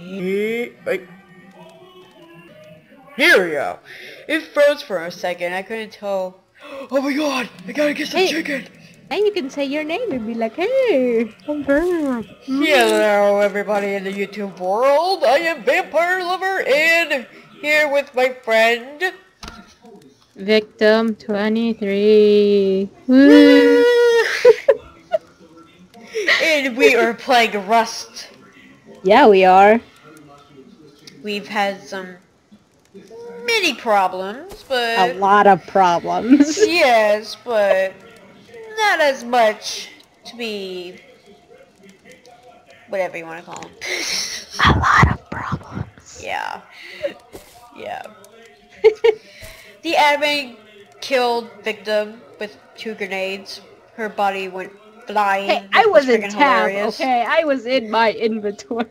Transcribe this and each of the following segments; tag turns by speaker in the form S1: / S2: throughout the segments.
S1: Wait. Here we go. It froze for a second. I couldn't tell. Oh my god! I gotta get some
S2: Hey.
S1: chicken.
S2: Now you can say your name and be like, hey, I'm Bert.
S1: Hello, everybody in the YouTube world. I am Vampire Lover, and here with my friend.
S2: Victum23.
S1: And we are playing Rust.
S2: yeah, we are.
S1: We've had some many problems, but...
S2: A lot of problems.
S1: yes, but not as much to be whatever you want to call them.
S2: A lot of problems.
S1: yeah, yeah. the admin killed victim with two grenades. Her body went flying.
S2: Hey, I was in
S1: hilarious.
S2: okay? I was in my inventory.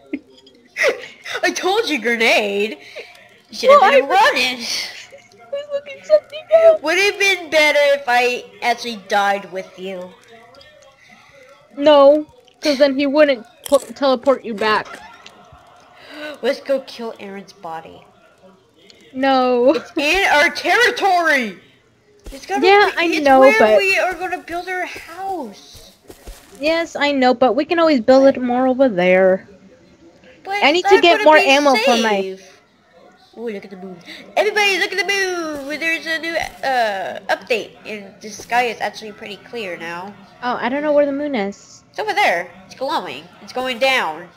S1: I told you grenade. You should
S2: Well,
S1: have been
S2: I-
S1: running.
S2: I was looking something up.
S1: Would it have been better if I actually died with you?
S2: No, because then he wouldn't teleport you back.
S1: Let's go kill Aaron's body.
S2: No.
S1: It's In our territory! It's gonna
S2: Yeah,
S1: be,
S2: I
S1: it's
S2: know,
S1: where
S2: but-
S1: we are gonna build our house.
S2: Yes, I know, but we can always build it more over there.
S1: But
S2: I need to get more ammo for my-
S1: safe. Ooh, look at the moon. Everybody look at the moon! There's a new uh, update, and the sky is actually pretty clear now.
S2: Oh, I don't know where the moon is.
S1: It's over there. It's glowing. It's going down.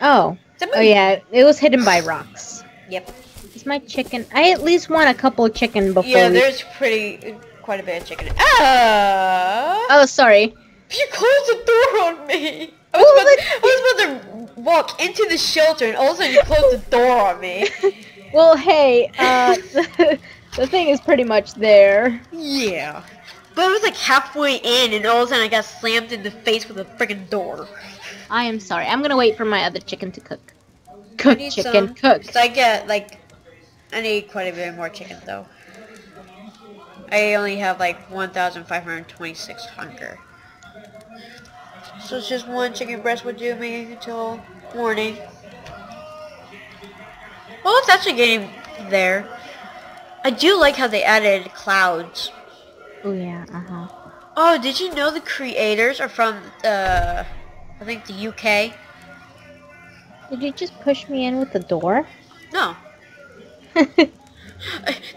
S2: Oh.
S1: It's a moon.
S2: Oh yeah, it was hidden by rocks.
S1: Yep.
S2: It's my chicken? I at least want a couple of chicken before
S1: Yeah,
S2: we...
S1: there's pretty, quite a bit of chicken. Ah!
S2: Oh, sorry.
S1: You closed the door on me. I was, about to, I was about to walk into the shelter, and all of a sudden you closed the door on me.
S2: Well, hey, uh, the thing is pretty much there.
S1: Yeah. But I was like halfway in, and all of a sudden I got slammed in the face with a freaking door.
S2: I am sorry. I'm gonna wait for my other chicken to cook. Cook chicken,
S1: some,
S2: cook.
S1: I get like, I need quite a bit more chicken though. I only have like 1,526 hunger. So it's just one chicken breast would do me until morning. Well, it's actually getting there. I do like how they added clouds.
S2: Oh yeah, uh huh.
S1: Oh, did you know the creators are from, uh, I think the UK?
S2: Did you just push me in with the door?
S1: No.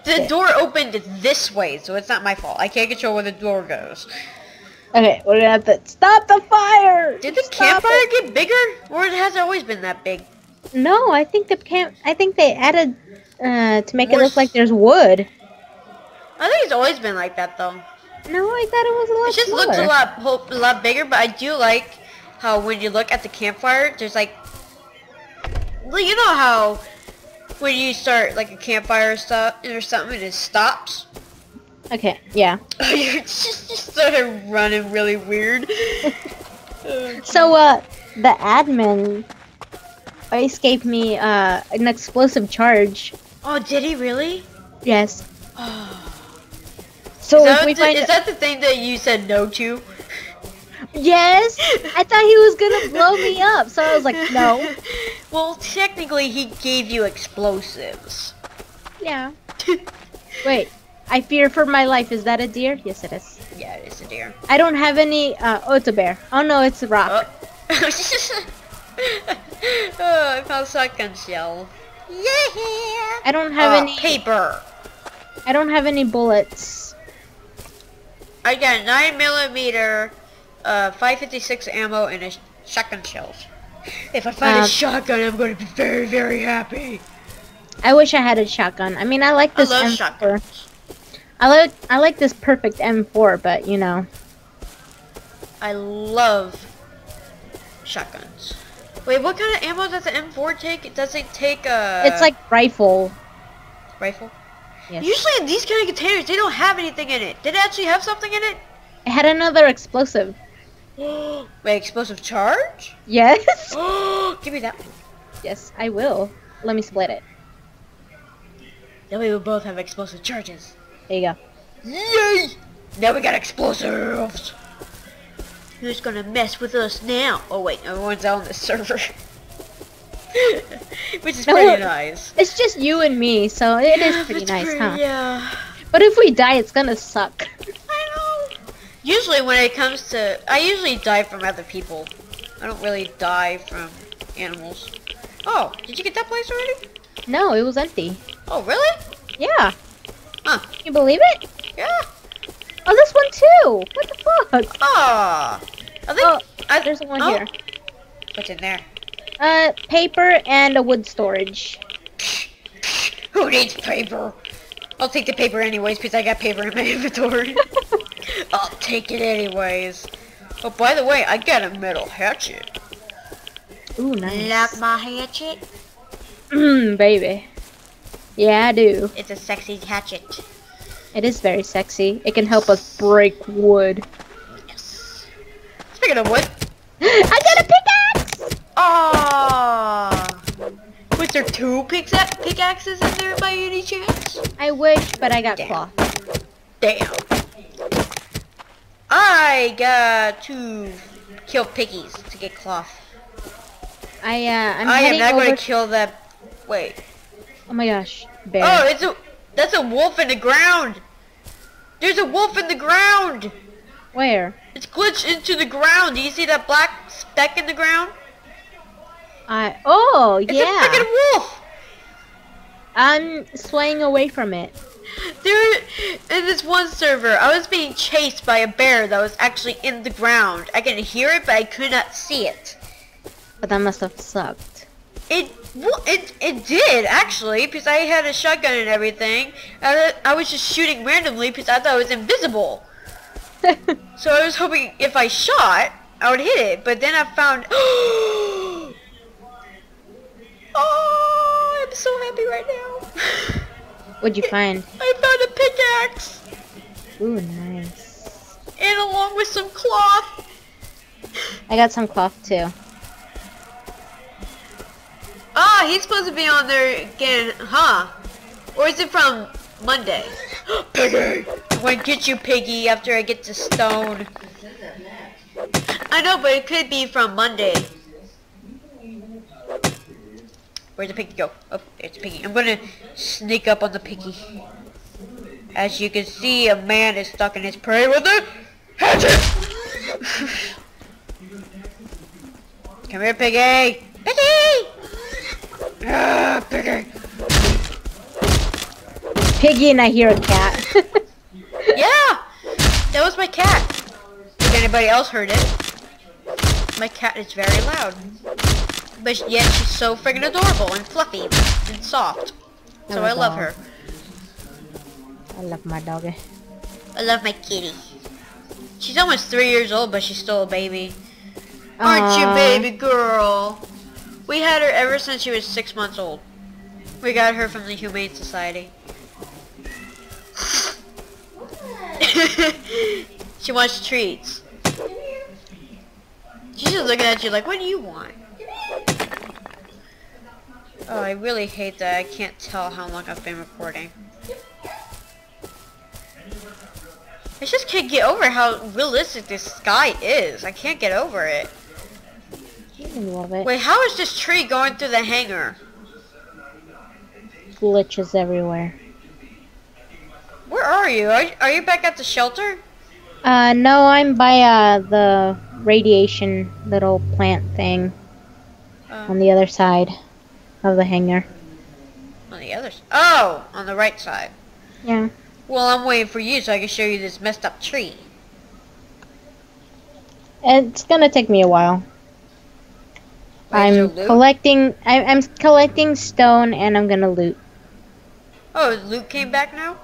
S1: The door opened this way, so it's not my fault. I can't control where the door goes.
S2: Okay, we're gonna have to stop the fire.
S1: Did the
S2: Stop
S1: campfire
S2: it.
S1: get bigger? Or it has always been that big?
S2: No, I think the camp. I think they added uh to make it look like there's wood.
S1: I think it's always been like that though.
S2: No, I thought it was a lot
S1: It just
S2: smaller.
S1: looks a lot a lot bigger, but I do like how when you look at the campfire, there's like, well, you know how when you start like a campfire or stuff or something, and it stops.
S2: Okay, yeah.
S1: you just, just started running really weird. Oh,
S2: So, uh, the admin gave me uh an explosive charge.
S1: oh, did he really?
S2: Yes. So
S1: is, that
S2: we
S1: the,
S2: find
S1: is that the thing that you said no to?
S2: yes, I thought he was gonna blow me up, so I was like, no.
S1: well, technically, he gave you explosives.
S2: Yeah. Wait, I fear for my life. Is that a deer? Yes, it is.
S1: Yeah, it is a deer.
S2: I don't have any. Uh, oh, it's a bear. Oh no, it's a rock.
S1: Oh. oh, I found shotgun shell. Yeah.
S2: I don't have
S1: Uh,
S2: any.
S1: paper.
S2: I don't have any bullets.
S1: I got nine millimeter, uh, 556 ammo and a sh- shotgun shells. If I find
S2: Um,
S1: a shotgun, I'm going to be very, very happy.
S2: I wish I had a shotgun. I mean, I like this.
S1: I love
S2: M4.
S1: shotguns.
S2: I like I like this perfect M4, but you know.
S1: I love shotguns. Wait, what kind of ammo does the M4 take? Does it take a
S2: it's like rifle.
S1: rifle?
S2: Yes.
S1: Usually in these kind of containers, they don't have anything in it. Did it actually have something in it?
S2: It had another explosive.
S1: Wait, explosive charge?
S2: Yes.
S1: Give me that one.
S2: yes, I will. Let me split it.
S1: Then we will both have explosive charges.
S2: There you go.
S1: Yay! Now we got explosives! Who's gonna mess with us now? Oh wait, everyone's on the server. Which is
S2: No,
S1: pretty nice.
S2: It's just you and me, so it is pretty nice,
S1: pretty-
S2: huh?
S1: Yeah.
S2: But if we die, it's gonna suck.
S1: I know. Usually when it comes to, I usually die from other people. I don't really die from animals. Oh, did you get that place already?
S2: No, it was empty.
S1: Oh, really?
S2: Yeah. You believe it?
S1: Yeah.
S2: Oh, this one too. What the fuck?
S1: Ah. I think
S2: Oh,
S1: I,
S2: There's one
S1: oh,
S2: here.
S1: What's in there?
S2: Uh, paper and a wood storage.
S1: Who needs paper? I'll take the paper anyways because I got paper in my inventory. I'll take it anyways. Oh, by the way, I got a metal hatchet.
S2: Ooh, nice.
S1: Like my hatchet?
S2: Mmm, baby. Yeah, I do.
S1: It's a sexy hatchet.
S2: It is very sexy. It can help us break wood.
S1: Yes. Speaking of wood,
S2: I got a pickaxe!
S1: ah, was there two pickaxe pickaxes in there by any chance?
S2: I wish, but I got
S1: Damn.
S2: cloth.
S1: Damn. I got to kill piggies to get cloth.
S2: I, uh, I'm
S1: I am not going to kill that. Wait.
S2: Oh my gosh. Bear.
S1: Oh, it's a. That's a wolf in the ground. There's a wolf in the ground.
S2: Where?
S1: It's glitched into the ground. Do you see that black speck in the ground?
S2: I... Oh,
S1: It's
S2: yeah.
S1: a freaking wolf.
S2: I'm swaying away from it.
S1: There, in this one server, I was being chased by a bear that was actually in the ground. I could hear it, but I could not see it.
S2: But that must have sucked.
S1: It, well, it, it did actually, because I had a shotgun and everything. And I, I was just shooting randomly because I thought it was invisible. So I was hoping if I shot, I would hit it. But then I found. oh, I'm so happy right now.
S2: What'd you find?
S1: I found a pickaxe,
S2: Ooh, nice.
S1: and along with some cloth.
S2: I got some cloth too.
S1: Ah, he's supposed to be on there again, huh? Or is it from Monday? Piggy! I'm gonna get you, Piggy, after I get the stone. I know, but it could be from Monday. Where'd the piggy go? Oh, it's Piggy. I'm gonna sneak up on the piggy. As you can see, a man is stuck in his prey with a hatchet! Come here, Piggy! Piggy! Ah, Piggy!
S2: Piggy and I hear a cat.
S1: Yeah! That was my cat. If anybody else heard it. My cat is very loud. But yet she's so friggin' adorable and fluffy and soft. So I love her.
S2: I love my doggy.
S1: I love my kitty. She's almost three years old, but she's still a baby. Aren't you, baby girl? We had her ever since she was six months old. We got her from the Humane Society. she wants treats. She's just looking at you like, what do you want? Oh, I really hate that I can't tell how long I've been recording. I just can't get over how realistic this sky is. I can't get over it.
S2: I love it.
S1: Wait, how is this tree going through the hangar?
S2: Glitches everywhere.
S1: Where are you? Are, are you back at the shelter?
S2: Uh, no, I'm by uh the radiation little plant thing on
S1: Um,
S2: the other side of the hangar.
S1: on the other side? Oh, on the right side.
S2: Yeah.
S1: Well, I'm waiting for you so I can show you this messed up tree.
S2: It's gonna take me a while. I'm collecting. I, I'm collecting stone, and I'm gonna loot.
S1: Oh, Luke came back now?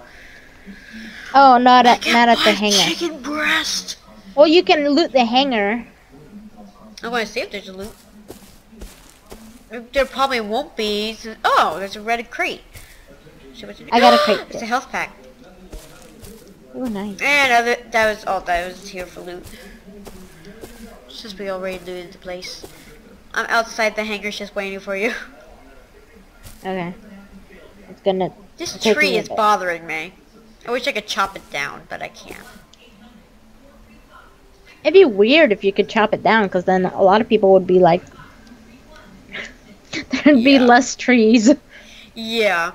S2: Oh, not at not at the hangar.
S1: chicken breast.
S2: Well, you can loot the hangar.
S1: I want to see if there's a loot. There probably won't be. Oh, there's a red crate.
S2: I got a crate
S1: It's a health pack.
S2: Oh, nice.
S1: And other, that was all that was here for loot. Since we already looted the place. I'm outside the hangars just waiting for you.
S2: Okay. It's gonna.
S1: This tree is bothering me. I wish I could chop it down, but I can't.
S2: It'd be weird if you could chop it down, because then a lot of people would be like, There'd be less trees.
S1: Yeah.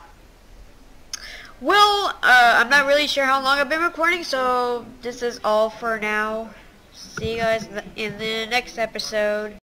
S1: Well, uh, I'm not really sure how long I've been recording, so this is all for now. See you guys in the next episode.